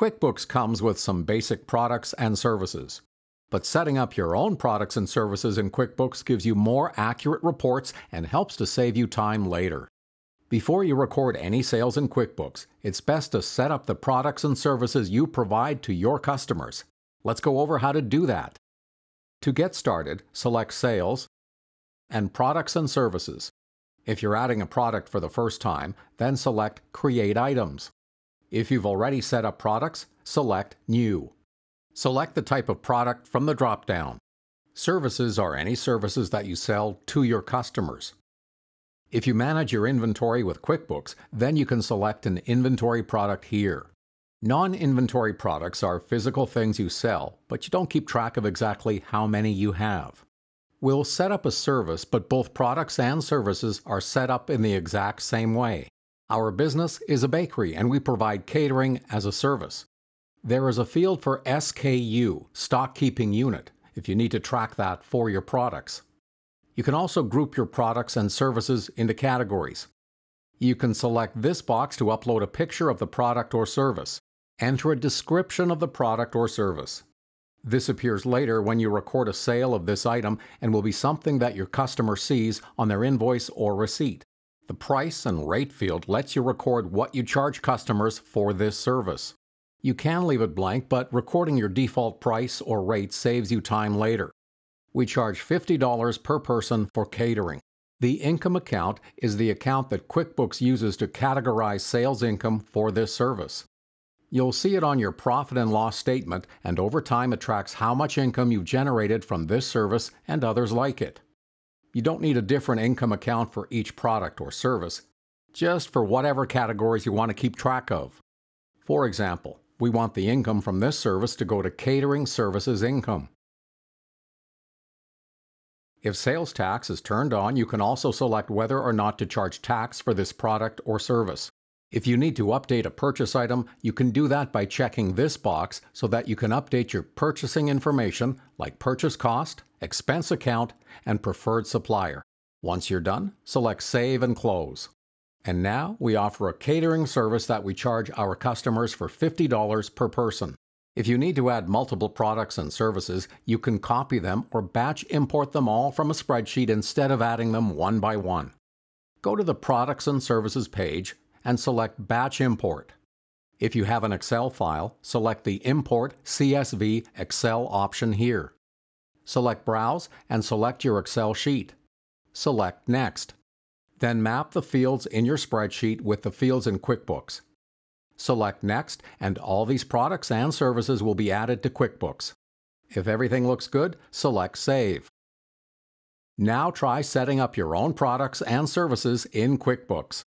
QuickBooks comes with some basic products and services. But setting up your own products and services in QuickBooks gives you more accurate reports and helps to save you time later. Before you record any sales in QuickBooks, it's best to set up the products and services you provide to your customers. Let's go over how to do that. To get started, select Sales and Products and Services. If you're adding a product for the first time, then select Create Items. If you've already set up products, select New. Select the type of product from the drop-down. Services are any services that you sell to your customers. If you manage your inventory with QuickBooks, then you can select an inventory product here. Non-inventory products are physical things you sell, but you don't keep track of exactly how many you have. We'll set up a service, but both products and services are set up in the exact same way. Our business is a bakery and we provide catering as a service. There is a field for SKU, Stock Keeping Unit, if you need to track that for your products. You can also group your products and services into categories. You can select this box to upload a picture of the product or service. Enter a description of the product or service. This appears later when you record a sale of this item and will be something that your customer sees on their invoice or receipt. The price and rate field lets you record what you charge customers for this service. You can leave it blank, but recording your default price or rate saves you time later. We charge $50 per person for catering. The income account is the account that QuickBooks uses to categorize sales income for this service. You'll see it on your profit and loss statement, and over time it tracks how much income you've generated from this service and others like it. You don't need a different income account for each product or service, just for whatever categories you want to keep track of. For example, we want the income from this service to go to catering services income. If sales tax is turned on, you can also select whether or not to charge tax for this product or service. If you need to update a purchase item, you can do that by checking this box so that you can update your purchasing information like purchase cost, expense account, and preferred supplier. Once you're done, select Save and Close. And now we offer a catering service that we charge our customers for $50 per person. If you need to add multiple products and services, you can copy them or batch import them all from a spreadsheet instead of adding them one by one. Go to the Products and Services page and select Batch Import. If you have an Excel file, select the Import CSV Excel option here select Browse and select your Excel sheet. Select Next. Then map the fields in your spreadsheet with the fields in QuickBooks. Select Next, and all these products and services will be added to QuickBooks. If everything looks good, select Save. Now try setting up your own products and services in QuickBooks.